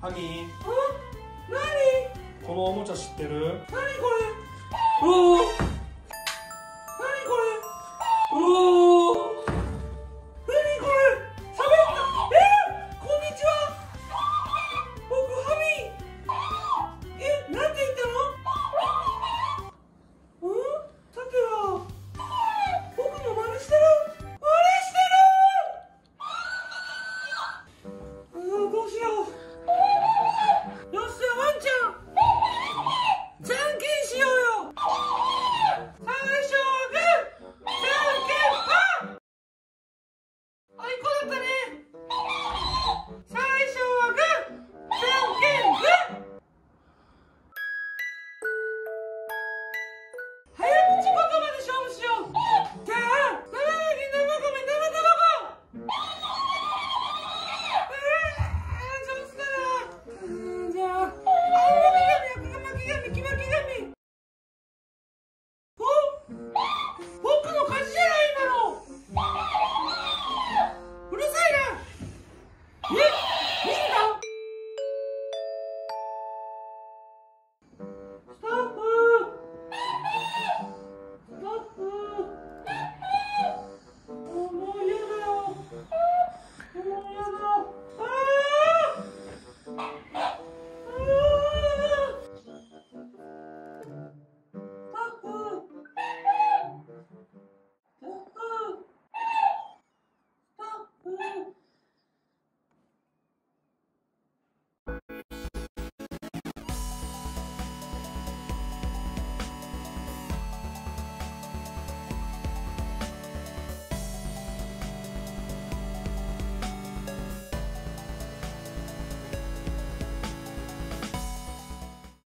ハー。このおもちゃ知ってる？何これ？お